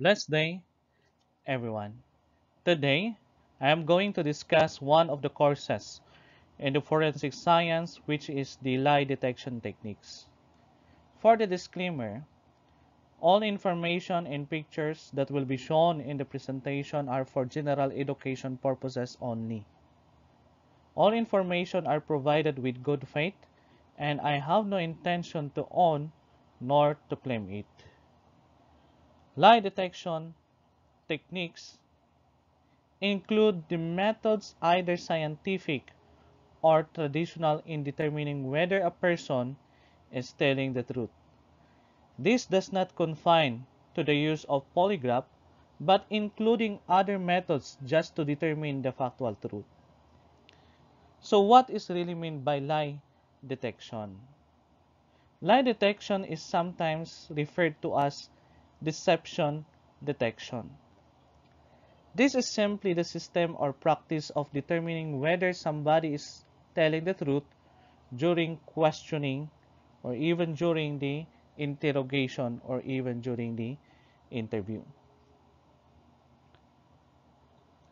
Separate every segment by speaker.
Speaker 1: Blessed day, everyone. Today, I am going to discuss one of the courses in the forensic science, which is the lie detection techniques. For the disclaimer, all information and pictures that will be shown in the presentation are for general education purposes only. All information are provided with good faith, and I have no intention to own nor to claim it. Lie detection techniques include the methods either scientific or traditional in determining whether a person is telling the truth. This does not confine to the use of polygraph, but including other methods just to determine the factual truth. So what is really meant by lie detection? Lie detection is sometimes referred to as deception detection. This is simply the system or practice of determining whether somebody is telling the truth during questioning or even during the interrogation or even during the interview.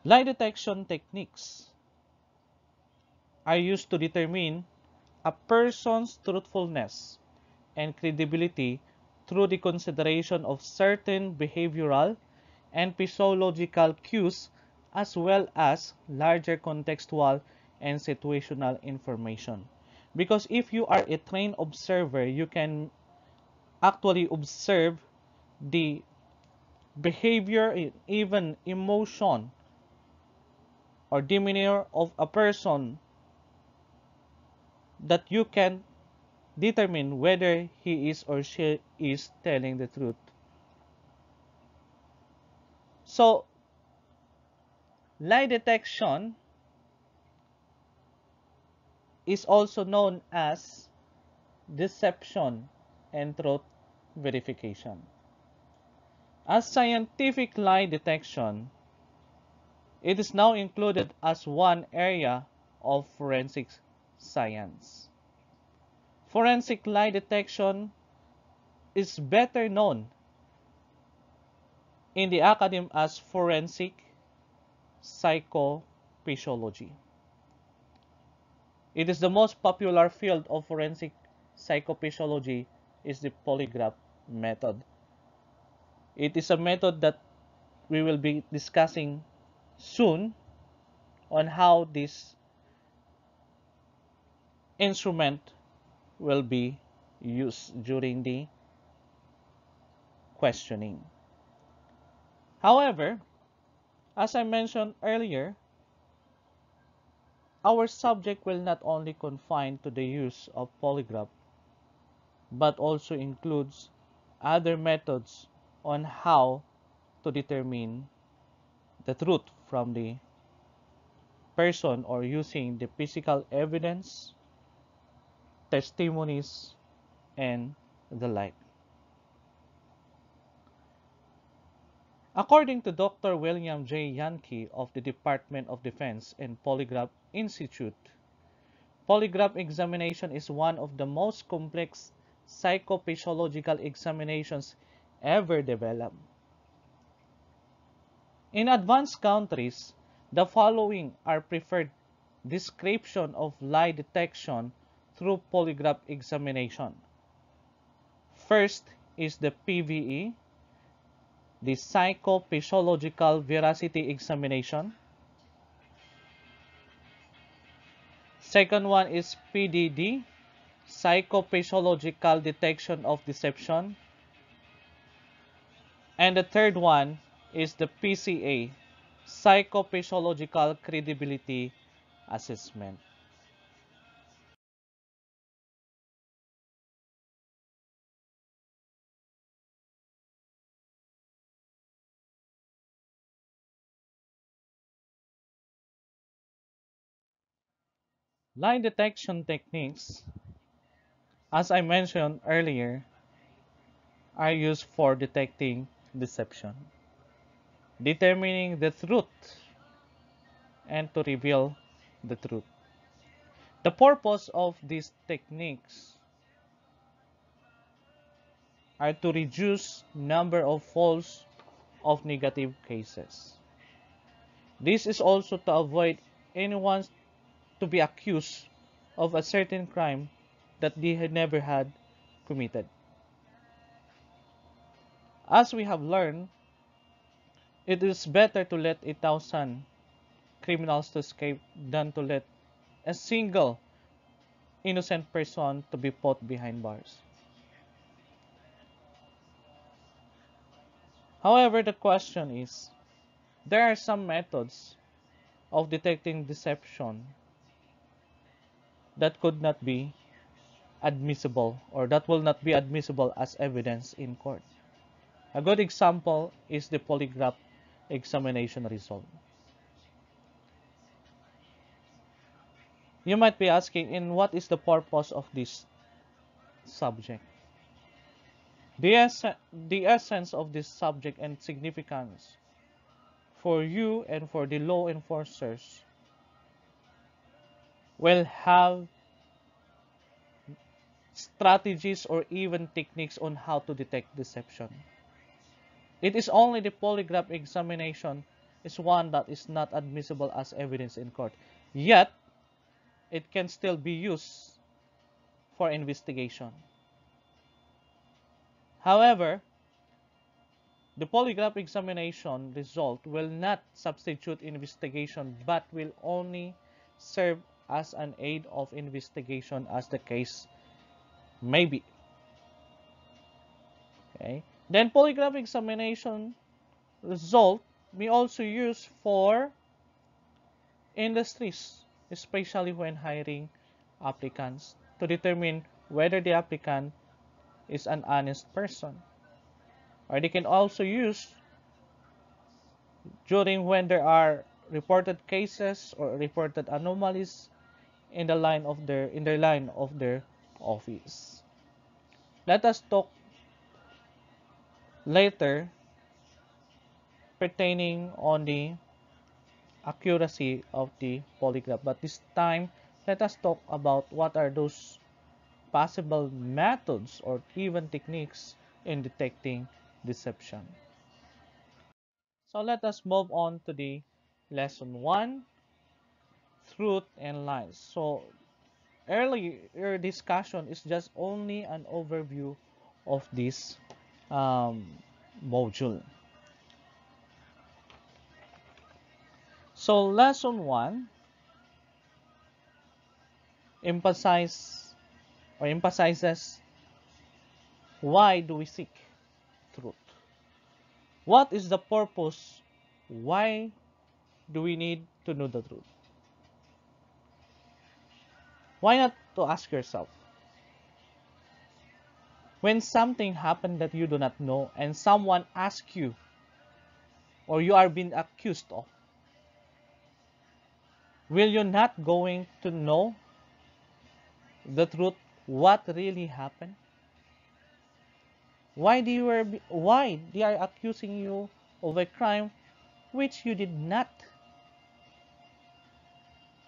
Speaker 1: Lie detection techniques are used to determine a person's truthfulness and credibility through the consideration of certain behavioral and physiological cues as well as larger contextual and situational information. Because if you are a trained observer, you can actually observe the behavior, even emotion or demeanor of a person that you can determine whether he is or she is telling the truth. So, lie detection is also known as deception and truth verification. As scientific lie detection, it is now included as one area of forensic science. Forensic lie detection is better known in the academy as forensic psychophysiology. It is the most popular field of forensic psychophysiology is the polygraph method. It is a method that we will be discussing soon on how this instrument will be used during the questioning. However, as I mentioned earlier, our subject will not only confine to the use of polygraph, but also includes other methods on how to determine the truth from the person or using the physical evidence testimonies, and the like. According to Dr. William J. Yankee of the Department of Defense and Polygraph Institute, polygraph examination is one of the most complex psychophysiological examinations ever developed. In advanced countries, the following are preferred description of lie detection through polygraph examination. First is the PVE, the Psychophysiological Veracity Examination. Second one is PDD, Psychophysiological Detection of Deception. And the third one is the PCA, Psychophysiological Credibility Assessment. Lie detection techniques, as I mentioned earlier, are used for detecting deception, determining the truth, and to reveal the truth. The purpose of these techniques are to reduce number of false of negative cases. This is also to avoid anyone to be accused of a certain crime that they had never had committed. As we have learned, it is better to let a thousand criminals to escape than to let a single innocent person to be put behind bars. However, the question is, there are some methods of detecting deception that could not be admissible or that will not be admissible as evidence in court. A good example is the polygraph examination result. You might be asking, in what is the purpose of this subject? The, ess the essence of this subject and significance for you and for the law enforcers will have strategies or even techniques on how to detect deception. It is only the polygraph examination is one that is not admissible as evidence in court. Yet, it can still be used for investigation. However, the polygraph examination result will not substitute investigation but will only serve as an aid of investigation as the case may be. Okay. Then polygraph examination result may also use for industries, especially when hiring applicants to determine whether the applicant is an honest person. Or they can also use during when there are reported cases or reported anomalies in the line of their in their line of their office. Let us talk later pertaining on the accuracy of the polygraph. But this time, let us talk about what are those possible methods or even techniques in detecting deception. So let us move on to the lesson 1, truth and lies. So earlier discussion is just only an overview of this um, module. So lesson 1 emphasize or emphasizes why do we seek truth? What is the purpose? Why do we need to know the truth? Why not to ask yourself? When something happened that you do not know and someone asks you or you are being accused of, will you not going to know the truth what really happened? Why do you are, why they are accusing you of a crime which you did not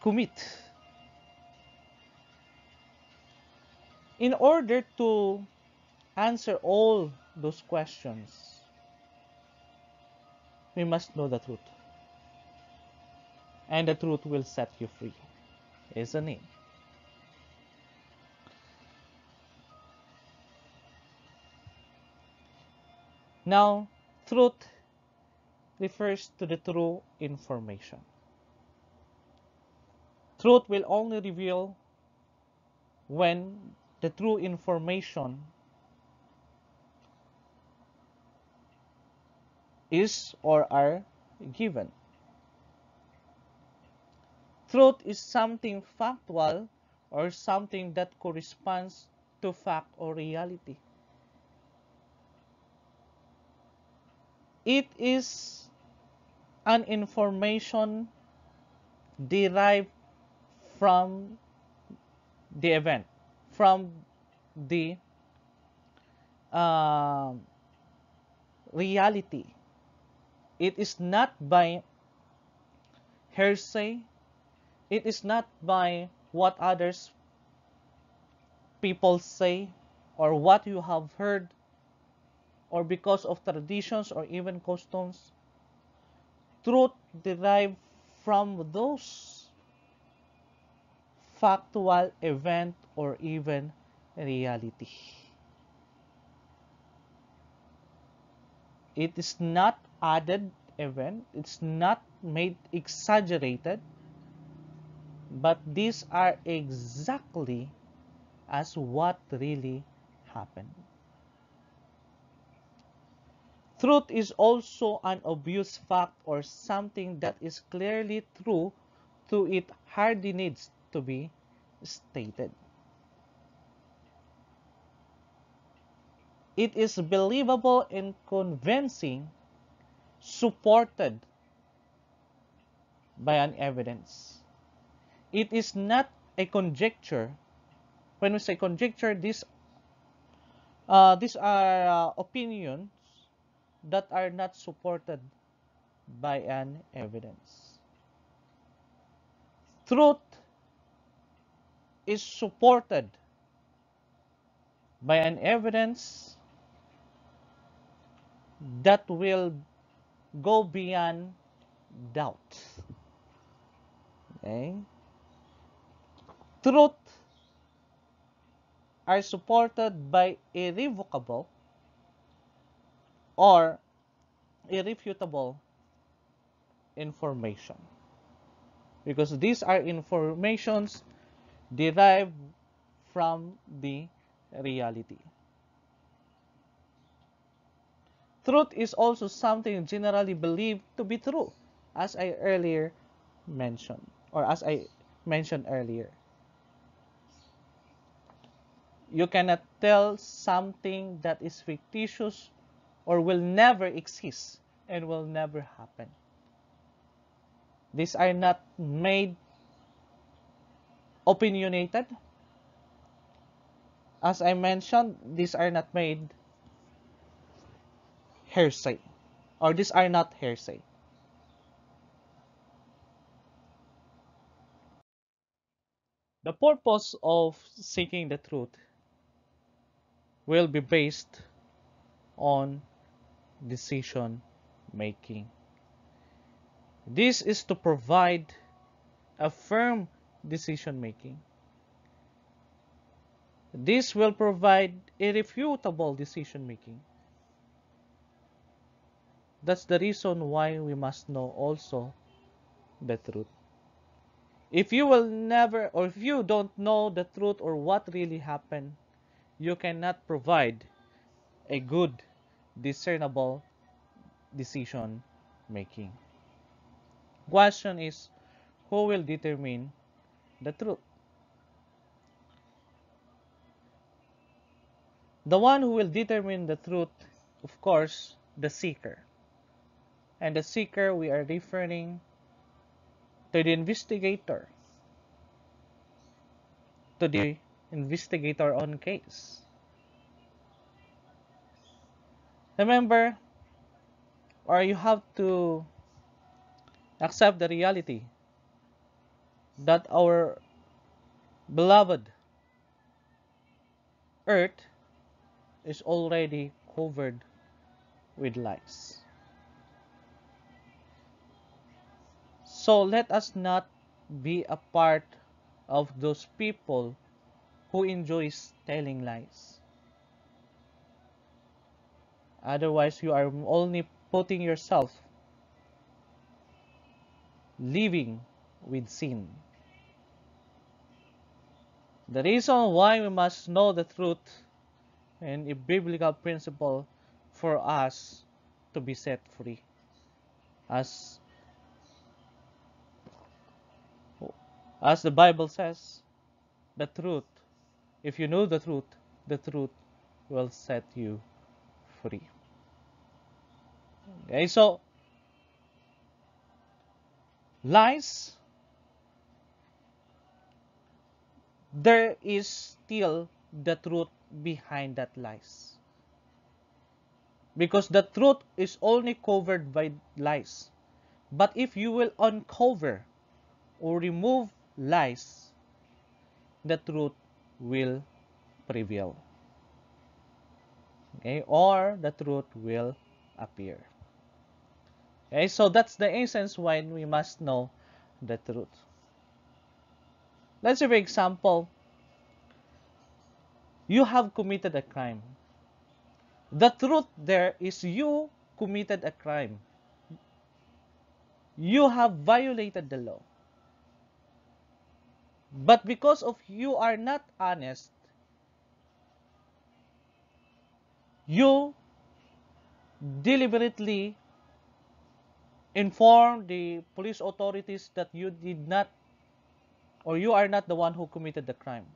Speaker 1: commit? In order to answer all those questions, we must know the truth. And the truth will set you free, isn't it? Now, truth refers to the true information. Truth will only reveal when the true information is or are given. Truth is something factual or something that corresponds to fact or reality. it is an information derived from the event, from the uh, reality. It is not by hearsay. It is not by what others people say or what you have heard or because of traditions or even customs. Truth derived from those factual event or even reality. It is not added event, it's not made exaggerated, but these are exactly as what really happened. Truth is also an obvious fact or something that is clearly true to it hardly needs to be stated. It is believable and convincing, supported by an evidence. It is not a conjecture. When we say conjecture, these uh, these are uh, opinions that are not supported by an evidence. Truth is supported by an evidence that will go beyond doubt. Okay? Truth are supported by irrevocable or irrefutable information. Because these are informations derived from the reality. Truth is also something generally believed to be true, as I earlier mentioned, or as I mentioned earlier. You cannot tell something that is fictitious or will never exist and will never happen. These are not made opinionated. As I mentioned, these are not made hearsay or these are not hearsay. The purpose of seeking the truth will be based on decision making. This is to provide a firm decision making. This will provide irrefutable decision making. That's the reason why we must know also the truth. If you will never, or if you don't know the truth or what really happened, you cannot provide a good, discernible decision making. Question is, who will determine the truth? The one who will determine the truth, of course, the seeker. And the seeker, we are referring to the investigator, to the investigator on case. Remember, or you have to accept the reality that our beloved earth is already covered with lies. So let us not be a part of those people who enjoys telling lies. Otherwise, you are only putting yourself living with sin. The reason why we must know the truth and a biblical principle for us to be set free. As as the Bible says, the truth, if you know the truth, the truth will set you free. Okay, so lies there is still the truth behind that lies because the truth is only covered by lies but if you will uncover or remove lies the truth will prevail Okay, or the truth will appear. Okay, so that's the essence why we must know the truth. Let's say, for example, you have committed a crime. The truth there is you committed a crime. You have violated the law. But because of you are not honest, you deliberately inform the police authorities that you did not or you are not the one who committed the crime.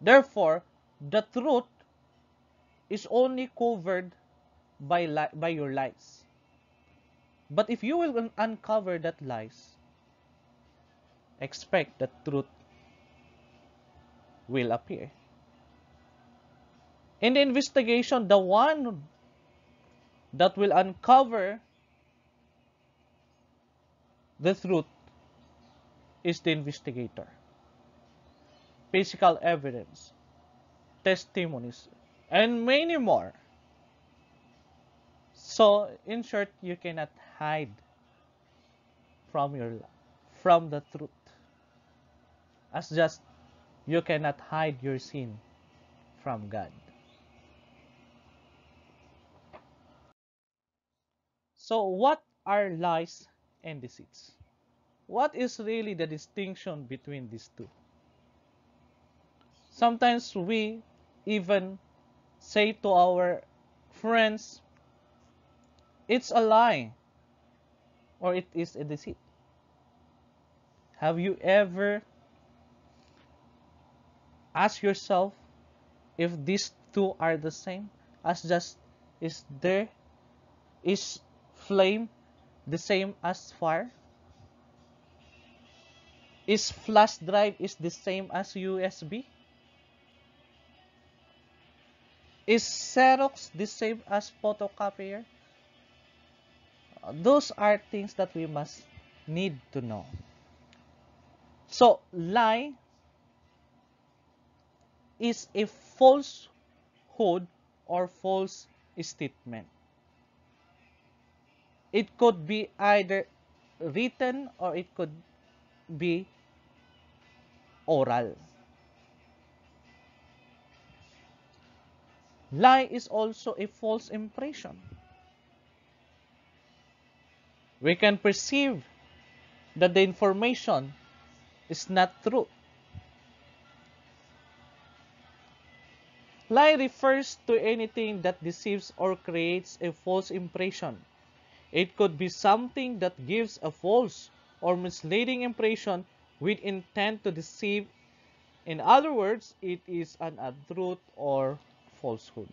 Speaker 1: Therefore, the truth is only covered by by your lies. But if you will uncover that lies, expect that truth will appear. In the investigation, the one that will uncover the truth is the investigator. Physical evidence, testimonies, and many more. So, in short, you cannot hide from your from the truth. As just you cannot hide your sin from God. So, what are lies and deceits? What is really the distinction between these two? Sometimes we even say to our friends, it's a lie or it is a deceit. Have you ever asked yourself if these two are the same as just is there is flame the same as fire? Is flash drive is the same as USB? Is Xerox the same as photocopier? Those are things that we must need to know. So, lie is a falsehood or false statement. It could be either written or it could be oral. Lie is also a false impression. We can perceive that the information is not true. Lie refers to anything that deceives or creates a false impression. It could be something that gives a false or misleading impression with intent to deceive. In other words, it is an untruth or falsehood.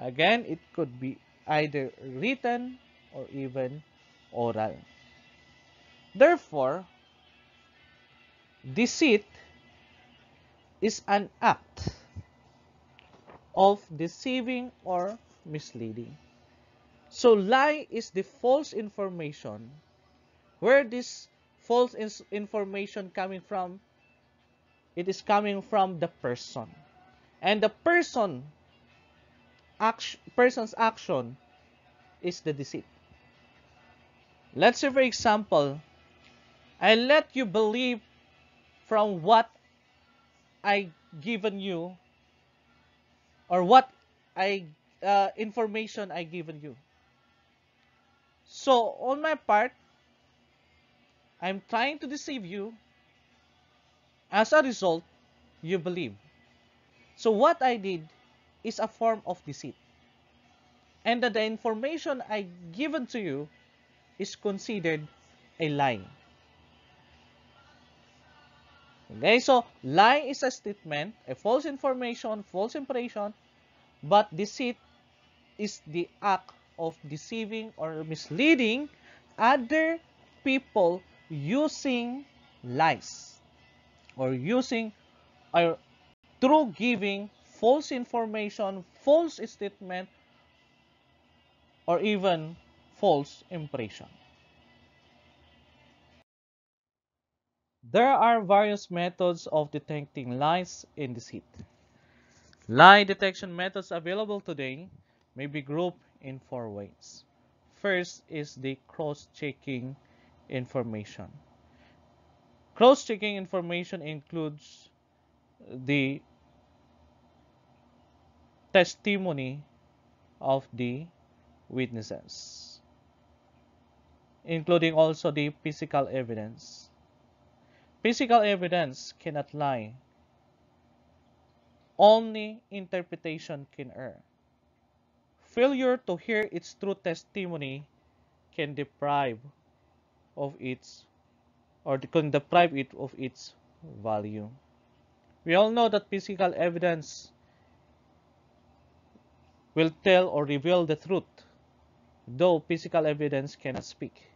Speaker 1: Again, it could be either written or even oral. Therefore, deceit is an act of deceiving or misleading. So lie is the false information. Where this false information coming from? It is coming from the person. And the person action, person's action is the deceit. Let's say, for example, I let you believe from what I given you or what I uh, information I given you. So on my part, I'm trying to deceive you. As a result, you believe. So what I did is a form of deceit. And that the information I given to you is considered a lie. Okay, so lie is a statement, a false information, false impression, but deceit is the act of deceiving or misleading other people using lies or using or through giving false information, false statement, or even false impression. There are various methods of detecting lies and deceit. Lie detection methods available today may be grouped in four ways. First is the cross-checking information. Cross-checking information includes the testimony of the witnesses, including also the physical evidence. Physical evidence cannot lie. Only interpretation can err. Failure to hear its true testimony can deprive of its or can deprive it of its value. We all know that physical evidence will tell or reveal the truth, though physical evidence cannot speak.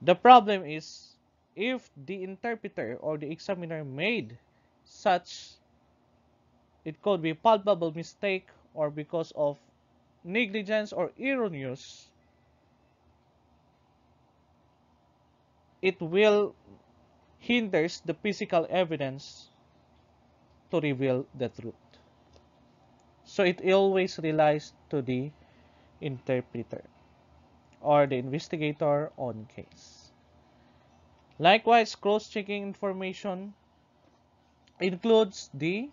Speaker 1: The problem is if the interpreter or the examiner made such it could be palpable mistake or because of negligence or erroneous it will hinders the physical evidence to reveal the truth. So it always relies to the interpreter or the investigator on case. Likewise, cross-checking information includes the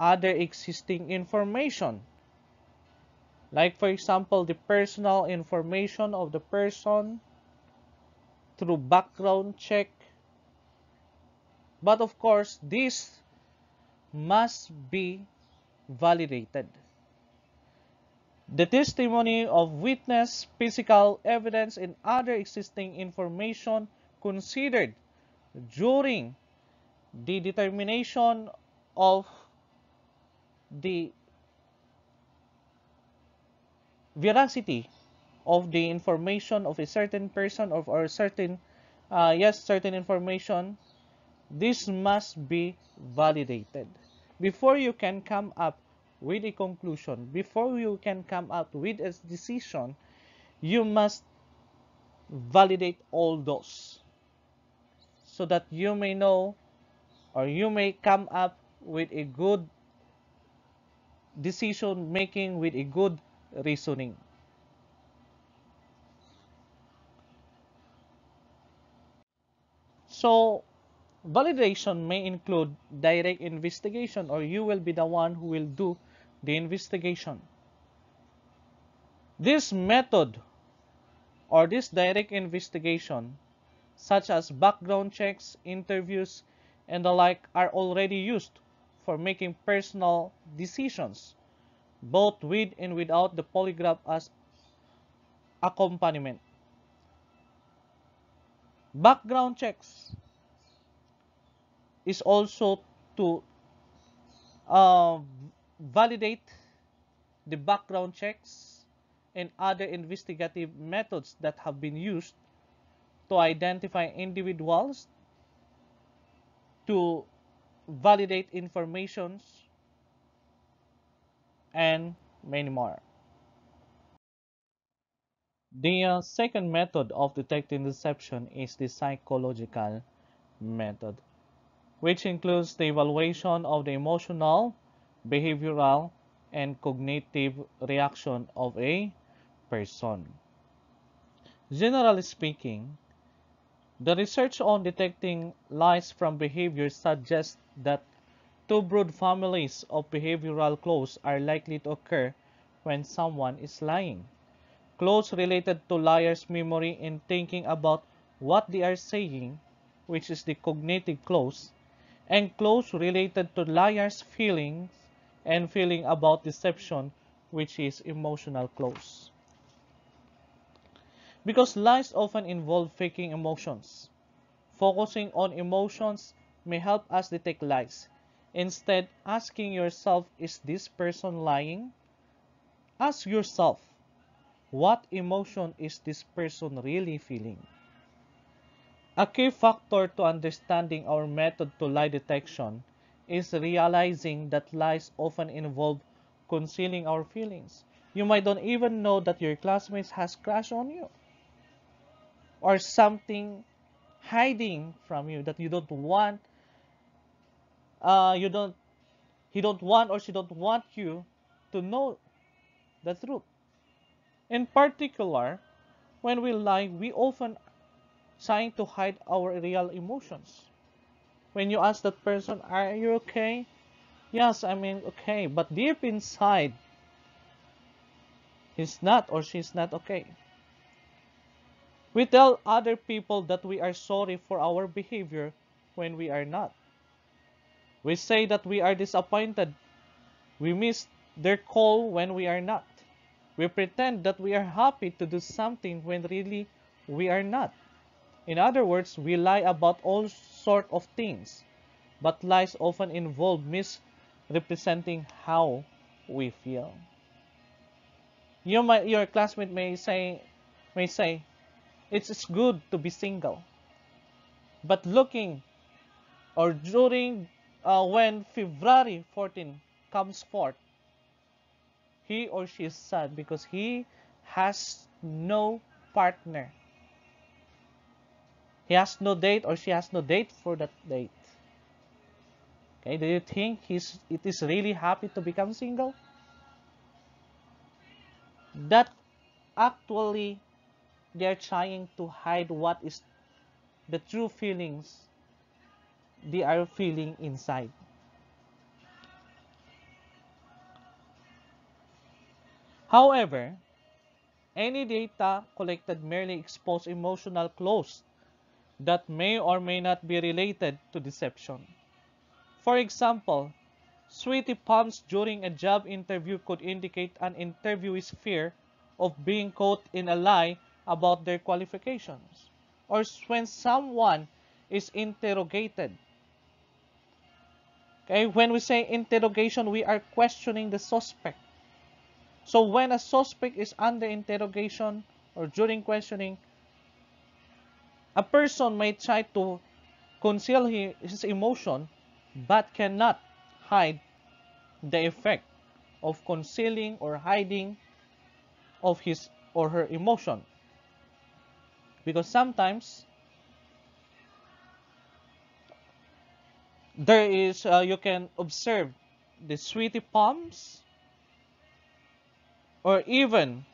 Speaker 1: other existing information. Like for example, the personal information of the person through background check. But of course, this must be validated. The testimony of witness, physical evidence, and other existing information considered during the determination of the veracity of the information of a certain person or, or certain uh, yes certain information this must be validated. Before you can come up with a conclusion. Before you can come up with a decision you must validate all those so that you may know or you may come up with a good decision making with a good reasoning. So, validation may include direct investigation or you will be the one who will do the investigation. This method or this direct investigation such as background checks, interviews, and the like are already used for making personal decisions both with and without the polygraph as accompaniment. Background checks is also to uh, validate the background checks and other investigative methods that have been used to identify individuals, to validate informations, and many more. The uh, second method of detecting deception is the psychological method, which includes the evaluation of the emotional, behavioral, and cognitive reaction of a person. Generally speaking, the research on detecting lies from behavior suggests that two broad families of behavioral clues are likely to occur when someone is lying clues related to liars' memory in thinking about what they are saying, which is the cognitive clues, and clues related to liars' feelings and feeling about deception, which is emotional clues. Because lies often involve faking emotions. Focusing on emotions may help us detect lies. Instead, asking yourself, is this person lying? Ask yourself, what emotion is this person really feeling? A key factor to understanding our method to lie detection is realizing that lies often involve concealing our feelings. You might not even know that your classmates has crush on you or something hiding from you that you don't want uh, you don't he don't want or she don't want you to know the truth. In particular, when we lie, we often trying to hide our real emotions. When you ask that person, "Are you okay?" Yes, I mean okay, but deep inside, he's not or she's not okay. We tell other people that we are sorry for our behavior when we are not. We say that we are disappointed. We miss their call when we are not. We pretend that we are happy to do something when really we are not. In other words, we lie about all sort of things, but lies often involve misrepresenting how we feel. You your classmate may say, may say, it's good to be single. But looking or during uh, when February 14 comes forth, he or she is sad because he has no partner. He has no date or she has no date for that date. Okay, do you think he's it is really happy to become single? That actually they're trying to hide what is the true feelings they are feeling inside. However, any data collected merely expose emotional clues that may or may not be related to deception. For example, sweaty palms during a job interview could indicate an interviewee's fear of being caught in a lie about their qualifications, or when someone is interrogated. Okay, when we say interrogation, we are questioning the suspect. So when a suspect is under interrogation or during questioning, a person may try to conceal his emotion but cannot hide the effect of concealing or hiding of his or her emotion. Because sometimes there is uh, you can observe the sweaty palms or even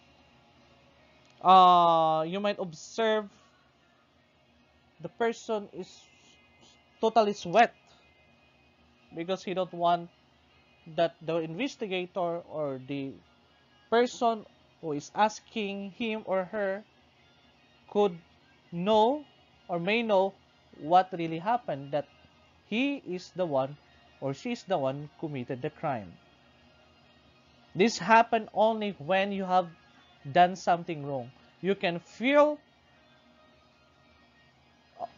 Speaker 1: uh, you might observe the person is totally sweat because he don't want that the investigator or the person who is asking him or her could know or may know what really happened that he is the one or she is the one committed the crime. This happened only when you have done something wrong. You can feel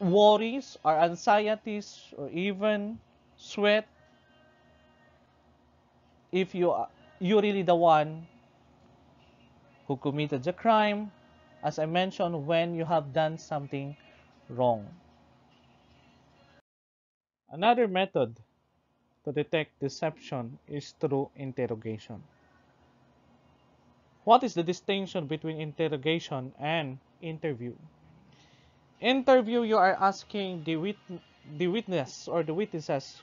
Speaker 1: worries or anxieties or even sweat if you are you really the one who committed the crime as I mentioned, when you have done something wrong. Another method to detect deception is through interrogation. What is the distinction between interrogation and interview? Interview, you are asking the, wit the witness or the witnesses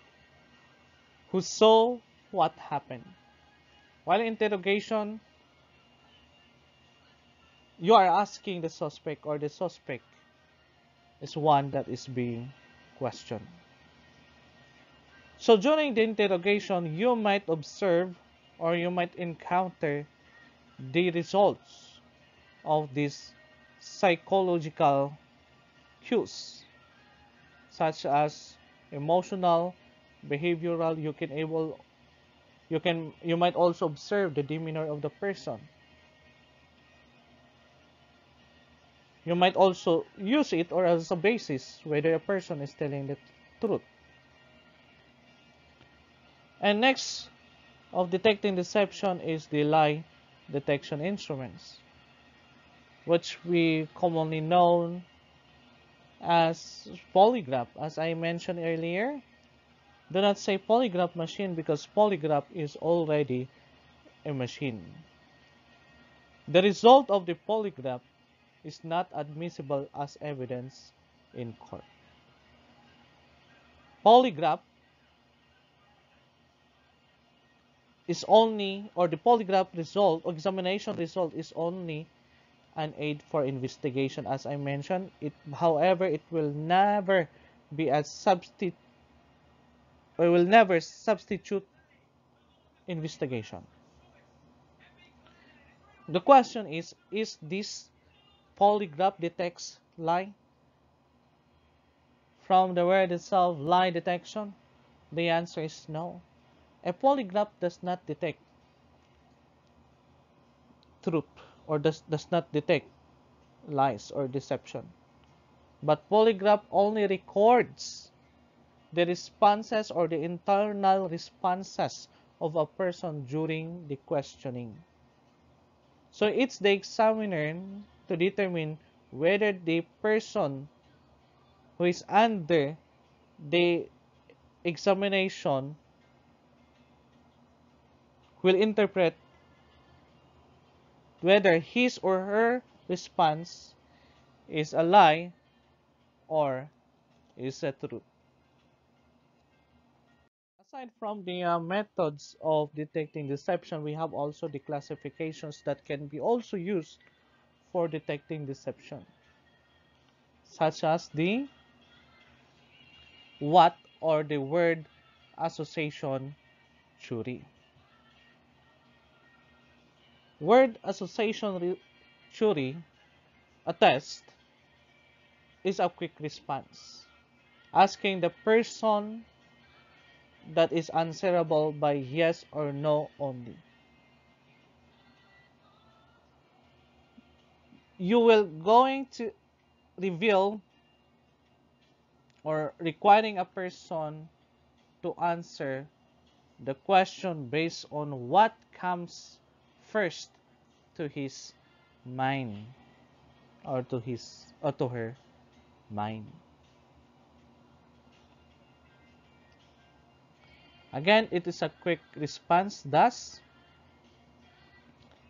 Speaker 1: who saw what happened. While interrogation, you are asking the suspect or the suspect is one that is being questioned. So during the interrogation, you might observe or you might encounter the results of this psychological cues such as emotional behavioral you can able you can you might also observe the demeanor of the person You might also use it or as a basis whether a person is telling the truth. And next of detecting deception is the lie detection instruments, which we commonly know as polygraph. As I mentioned earlier, do not say polygraph machine because polygraph is already a machine. The result of the polygraph is not admissible as evidence in court. Polygraph is only, or the polygraph result, or examination result is only an aid for investigation. As I mentioned, it, however, it will never be a substitute, or will never substitute investigation. The question is, is this polygraph detects lie? From the word itself, lie detection? The answer is no. A polygraph does not detect truth or does, does not detect lies or deception. But polygraph only records the responses or the internal responses of a person during the questioning. So it's the examiner to determine whether the person who is under the examination will interpret whether his or her response is a lie or is a truth. Aside from the uh, methods of detecting deception, we have also the classifications that can be also used for detecting deception, such as the what or the word association theory. Word association theory, a test, is a quick response, asking the person that is answerable by yes or no only. You will going to reveal or requiring a person to answer the question based on what comes first to his mind or to his or to her mind. Again, it is a quick response, thus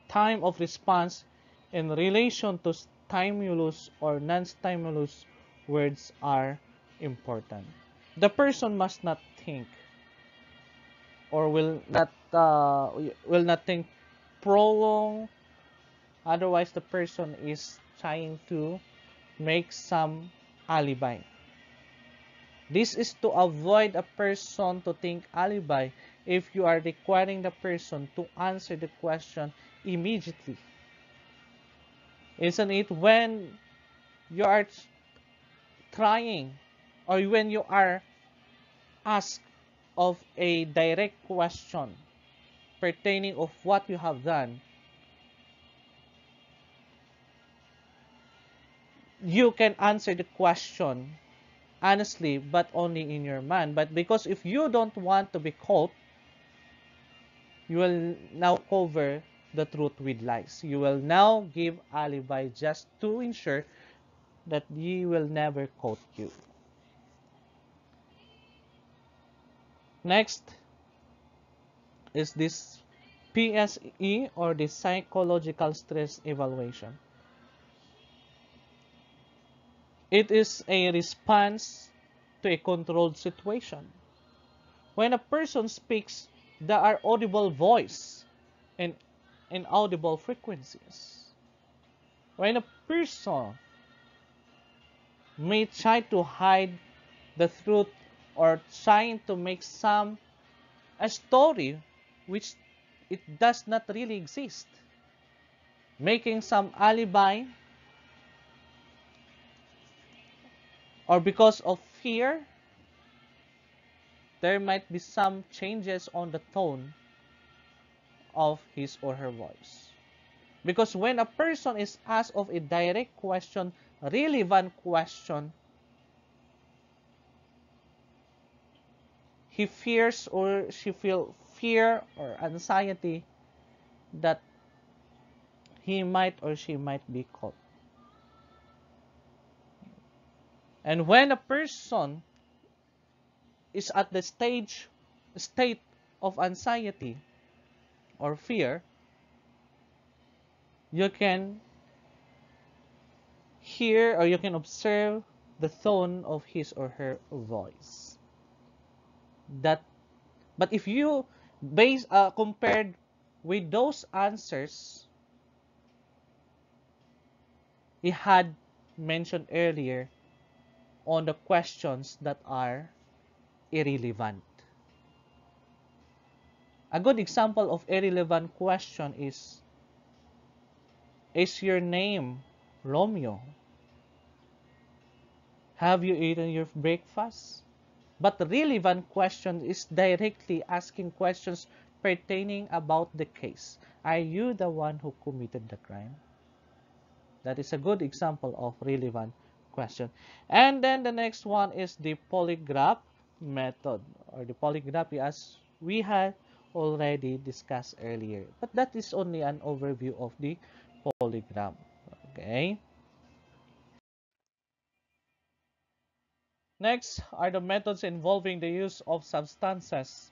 Speaker 1: time of response in relation to stimulus or non-stimulus words are important. The person must not think or will not uh, will not think prolong. Otherwise the person is trying to make some alibi. This is to avoid a person to think alibi if you are requiring the person to answer the question immediately. Isn't it when you are trying or when you are asked of a direct question pertaining of what you have done, you can answer the question honestly, but only in your mind. But because if you don't want to be caught, you will now cover the truth with lies. You will now give alibi just to ensure that he will never quote you. Next is this PSE or the psychological stress evaluation. It is a response to a controlled situation. When a person speaks, there are audible voice and inaudible frequencies. When a person may try to hide the truth or trying to make some a story which it does not really exist. Making some alibi or because of fear there might be some changes on the tone of his or her voice. Because when a person is asked of a direct question relevant question he fears or she feel fear or anxiety that he might or she might be caught. And when a person is at the stage state of anxiety or fear, you can hear or you can observe the tone of his or her voice. That but if you based uh, compared with those answers he had mentioned earlier on the questions that are irrelevant. A good example of irrelevant question is Is your name Romeo? Have you eaten your breakfast? But the relevant question is directly asking questions pertaining about the case. Are you the one who committed the crime? That is a good example of relevant question. And then the next one is the polygraph method or the polygraph as we had already discussed earlier. But that is only an overview of the polygraph. Okay. Next are the methods involving the use of substances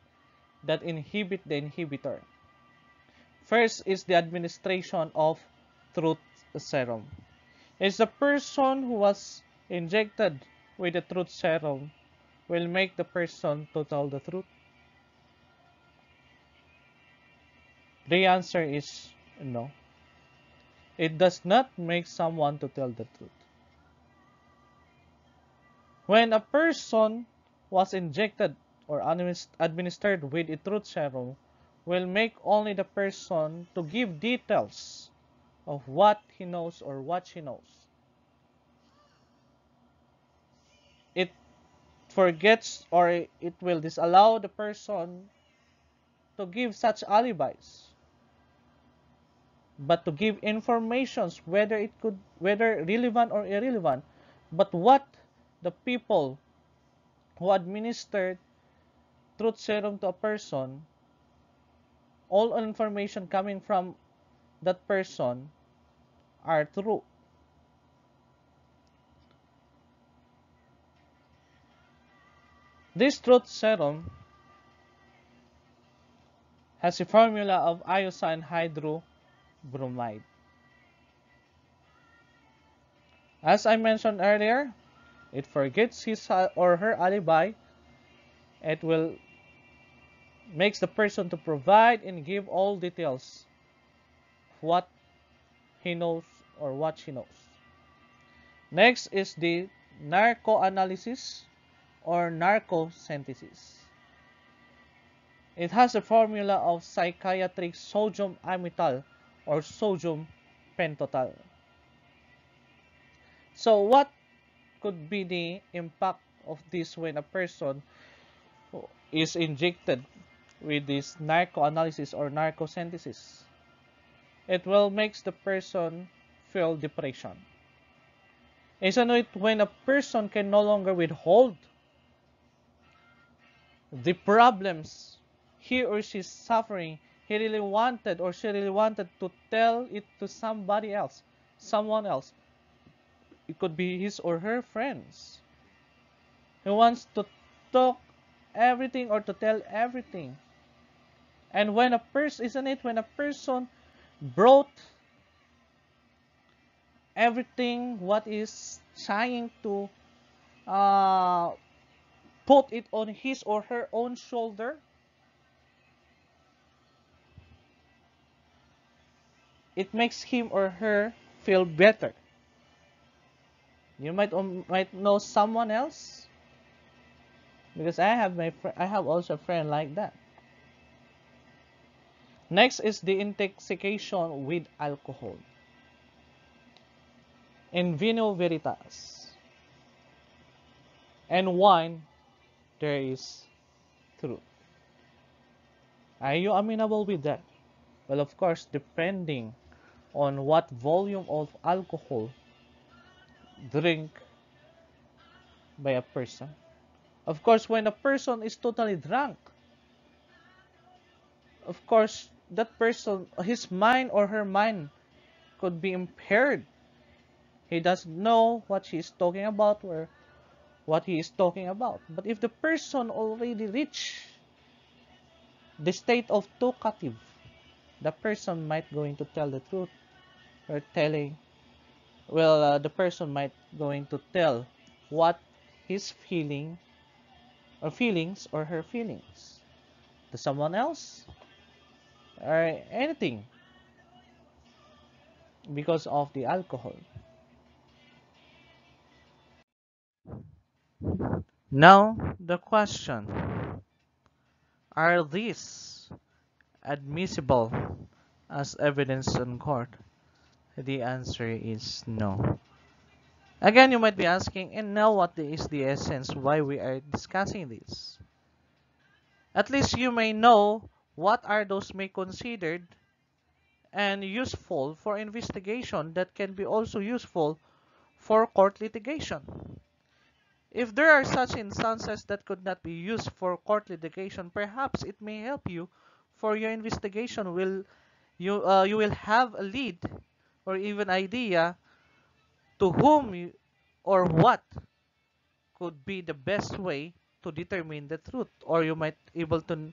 Speaker 1: that inhibit the inhibitor. First is the administration of truth serum. Is the person who was injected with the truth serum will make the person to tell the truth? The answer is no. It does not make someone to tell the truth. When a person was injected or administered with a truth serum, will make only the person to give details of what he knows or what she knows. It forgets or it will disallow the person to give such alibis but to give informations whether it could whether relevant or irrelevant but what the people who administered truth serum to a person all information coming from that person are true this truth serum has a formula of hyoscine hydro bromide. As I mentioned earlier, it forgets his uh, or her alibi. It will makes the person to provide and give all details what he knows or what she knows. Next is the narcoanalysis or narcosynthesis. It has a formula of psychiatric sodium amytal or sodium pentothal. So what could be the impact of this when a person is injected with this narcoanalysis or narcosynthesis? It will makes the person feel depression. Isn't it when a person can no longer withhold the problems he or she is suffering he really wanted or she really wanted to tell it to somebody else, someone else. It could be his or her friends. He wants to talk everything or to tell everything. And when a person, isn't it, when a person brought everything what is trying to uh, put it on his or her own shoulder, it makes him or her feel better. You might um, might know someone else because I have my I have also a friend like that. Next is the intoxication with alcohol. In vino veritas and wine there is truth. Are you amenable with that? Well, of course, depending on what volume of alcohol drink by a person. Of course, when a person is totally drunk, of course, that person, his mind or her mind could be impaired. He doesn't know what she is talking about or what he is talking about. But if the person already reached the state of talkative, the person might going to tell the truth or telling well uh, the person might going to tell what his feeling or feelings or her feelings to someone else or anything because of the alcohol. Now, the question Are these admissible as evidence in court? The answer is no. Again, you might be asking, and now what is the essence why we are discussing this? At least you may know what are those may considered and useful for investigation that can be also useful for court litigation. If there are such instances that could not be used for court litigation, perhaps it may help you for your investigation. Will you uh, you will have a lead or even idea to whom you, or what could be the best way to determine the truth, or you might able to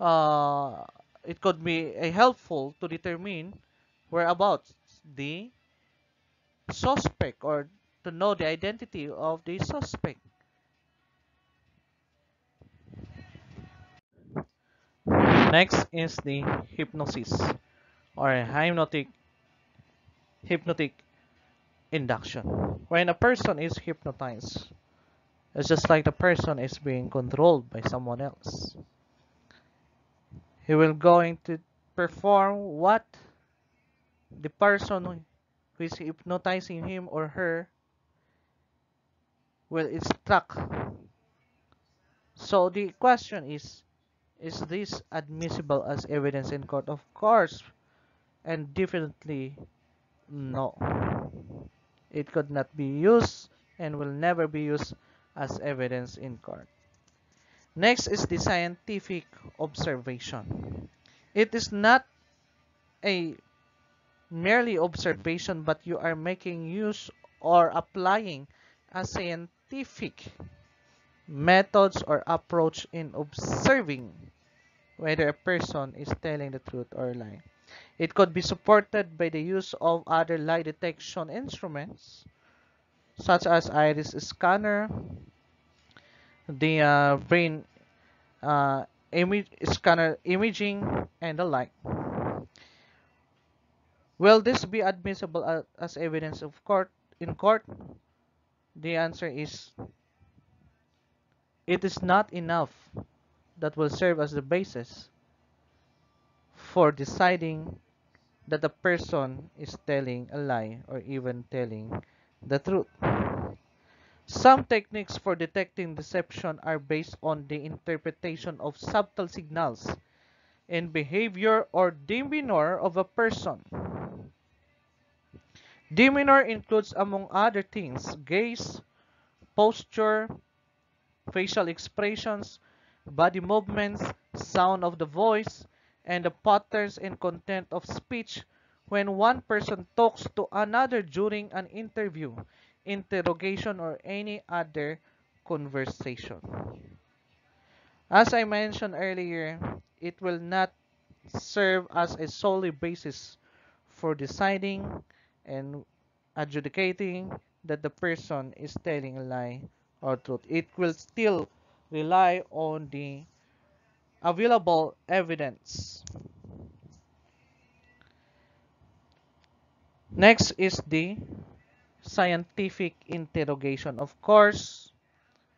Speaker 1: uh, it could be helpful to determine whereabouts the suspect or to know the identity of the suspect. Next is the hypnosis or hypnotic hypnotic induction. When a person is hypnotized, it's just like the person is being controlled by someone else. He will going to perform what the person who is hypnotizing him or her will instruct. So the question is, is this admissible as evidence in court? Of course, and definitely Mm. no. It could not be used and will never be used as evidence in court. Next is the scientific observation. It is not a merely observation, but you are making use or applying a scientific methods or approach in observing whether a person is telling the truth or lie. It could be supported by the use of other lie detection instruments such as iris scanner, the uh, brain uh, image scanner imaging, and the like. Will this be admissible as evidence of court in court? The answer is it is not enough that will serve as the basis for deciding that a person is telling a lie or even telling the truth. Some techniques for detecting deception are based on the interpretation of subtle signals in behavior or demeanor of a person. Demeanor includes, among other things, gaze, posture, facial expressions, body movements, sound of the voice, and the patterns and content of speech when one person talks to another during an interview interrogation, or any other conversation. As I mentioned earlier, it will not serve as a solely basis for deciding and adjudicating that the person is telling a lie or truth. It will still rely on the available evidence. Next is the scientific interrogation. Of course,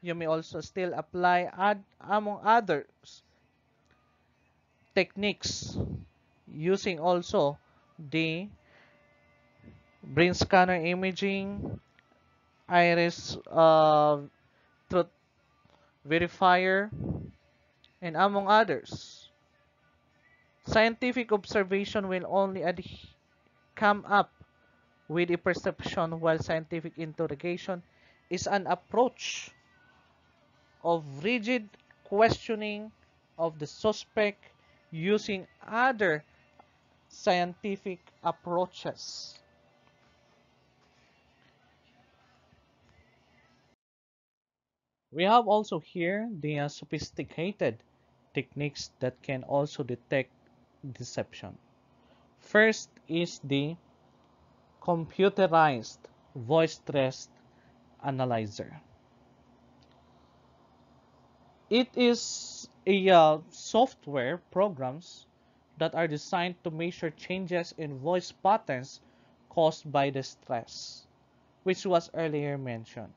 Speaker 1: you may also still apply ad, among others techniques using also the brain scanner imaging, iris uh, truth verifier, and among others. Scientific observation will only come up with a perception while scientific interrogation is an approach of rigid questioning of the suspect using other scientific approaches. We have also here the uh, sophisticated techniques that can also detect deception. First is the computerized voice stress analyzer. It is a uh, software programs that are designed to measure changes in voice patterns caused by the stress, which was earlier mentioned,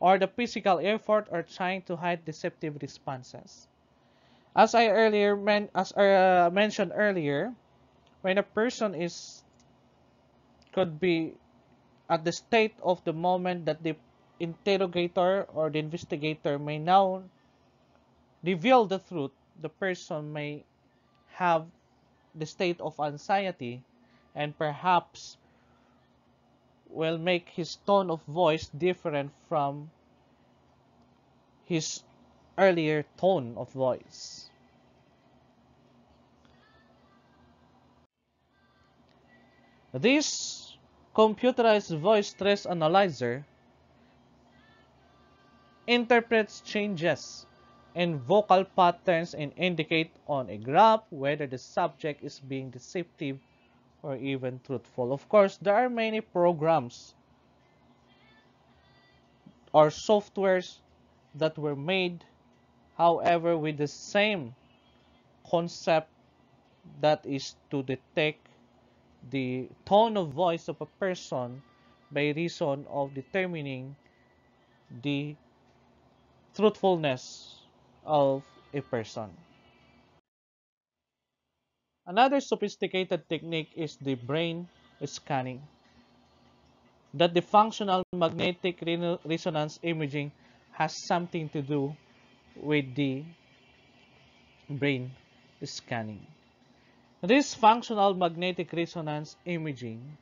Speaker 1: or the physical effort or trying to hide deceptive responses. As I earlier men as uh, mentioned earlier, when a person is could be at the state of the moment that the interrogator or the investigator may now reveal the truth, the person may have the state of anxiety and perhaps will make his tone of voice different from his earlier tone of voice. This computerized voice stress analyzer interprets changes in vocal patterns and indicate on a graph whether the subject is being deceptive or even truthful. Of course, there are many programs or softwares that were made, however, with the same concept that is to detect the tone of voice of a person by reason of determining the truthfulness of a person. Another sophisticated technique is the brain scanning. That the functional magnetic resonance imaging has something to do with the brain scanning. This functional magnetic resonance imaging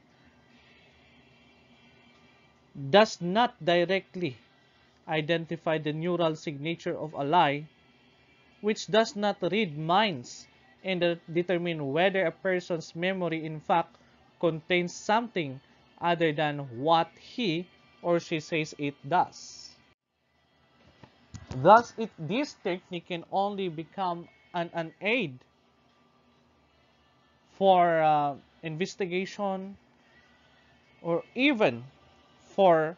Speaker 1: does not directly identify the neural signature of a lie, which does not read minds and determine whether a person's memory in fact contains something other than what he or she says it does. Thus, it, this technique can only become an, an aid for uh, investigation or even for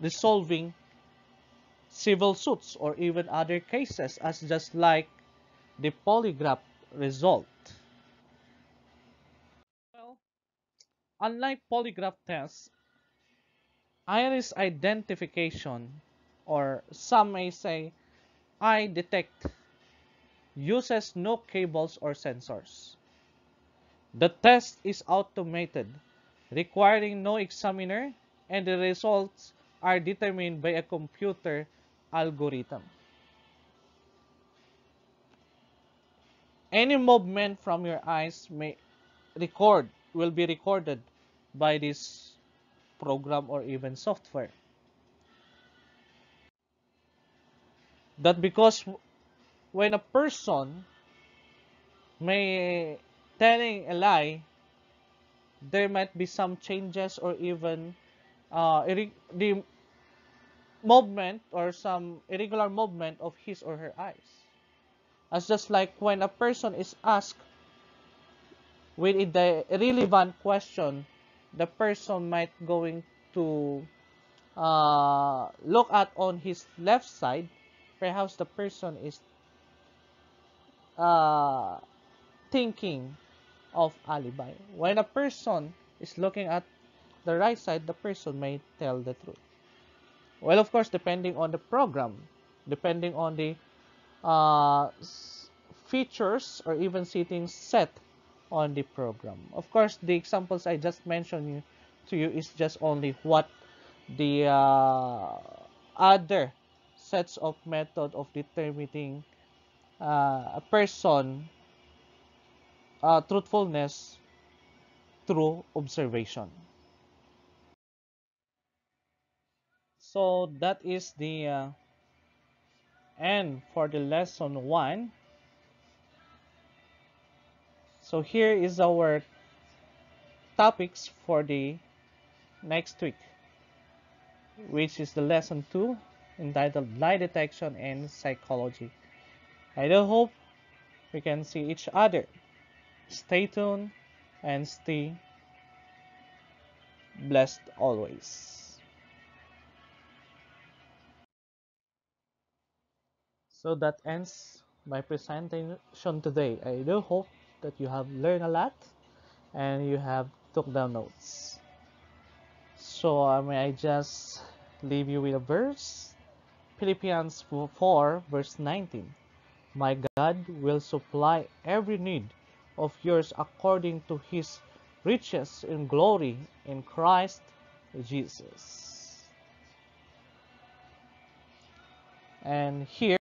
Speaker 1: resolving civil suits or even other cases as just like the polygraph result. Well, unlike polygraph tests, iris identification or some may say EyeDetect uses no cables or sensors. The test is automated, requiring no examiner, and the results are determined by a computer algorithm. Any movement from your eyes may record will be recorded by this program or even software. That because when a person may telling a lie, there might be some changes or even uh, the movement or some irregular movement of his or her eyes. As just like when a person is asked with the relevant question, the person might going to uh, look at on his left side, perhaps the person is uh, thinking of alibi. When a person is looking at the right side, the person may tell the truth. Well, of course, depending on the program, depending on the uh, features or even settings set on the program. Of course, the examples I just mentioned to you is just only what the uh, other sets of method of determining uh, a person uh, truthfulness through observation. So that is the uh, end for the lesson 1. So here is our topics for the next week, which is the lesson 2 entitled Lie Detection and Psychology. I do hope we can see each other. Stay tuned and stay blessed always. So that ends my presentation today. I do hope that you have learned a lot and you have took down notes. So uh, may I just leave you with a verse? Philippians 4 verse 19. My God will supply every need of yours according to his riches in glory in Christ Jesus. And here